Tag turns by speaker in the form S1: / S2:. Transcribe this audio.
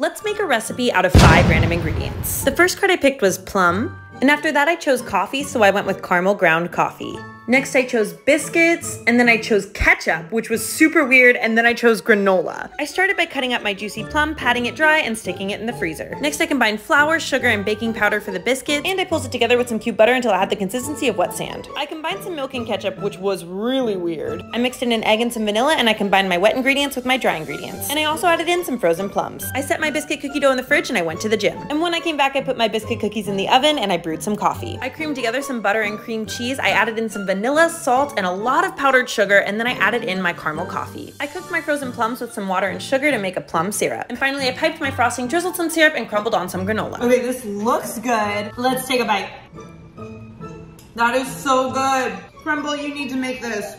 S1: Let's make a recipe out of five random ingredients. The first card I picked was plum, and after that I chose coffee, so I went with caramel ground coffee. Next, I chose biscuits, and then I chose ketchup, which was super weird, and then I chose granola. I started by cutting up my juicy plum, patting it dry, and sticking it in the freezer. Next, I combined flour, sugar, and baking powder for the biscuits, and I pulled it together with some cube butter until I had the consistency of wet sand. I combined some milk and ketchup, which was really weird. I mixed in an egg and some vanilla, and I combined my wet ingredients with my dry ingredients. And I also added in some frozen plums. I set my biscuit cookie dough in the fridge, and I went to the gym. And when I came back, I put my biscuit cookies in the oven, and I brewed some coffee. I creamed together some butter and cream cheese. I added in some vanilla vanilla, salt, and a lot of powdered sugar, and then I added in my caramel coffee. I cooked my frozen plums with some water and sugar to make a plum syrup. And finally, I piped my frosting, drizzled some syrup, and crumbled on some granola.
S2: Okay, this looks good. Let's take a bite. That is so good. Crumbl, you need to make this.